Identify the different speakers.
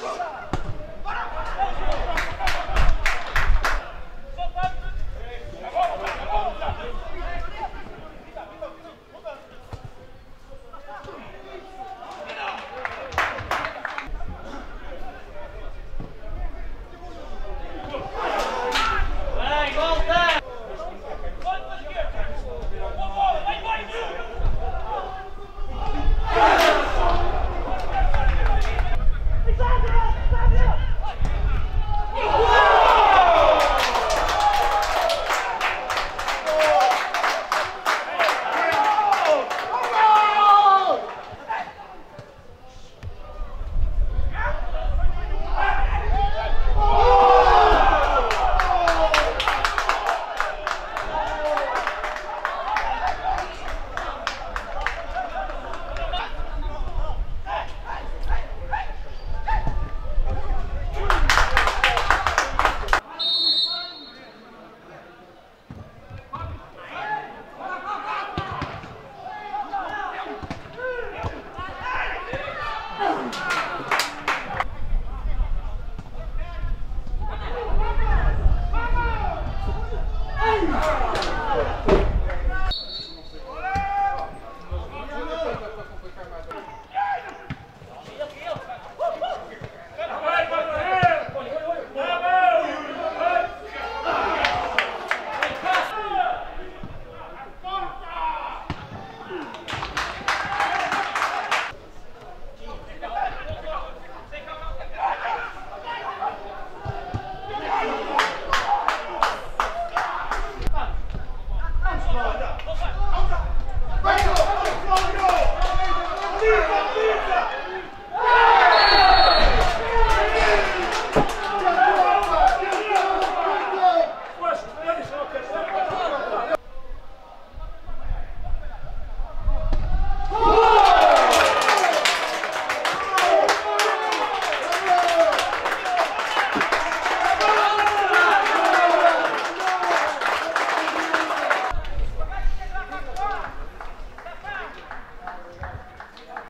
Speaker 1: Yes. Leave it, leave it!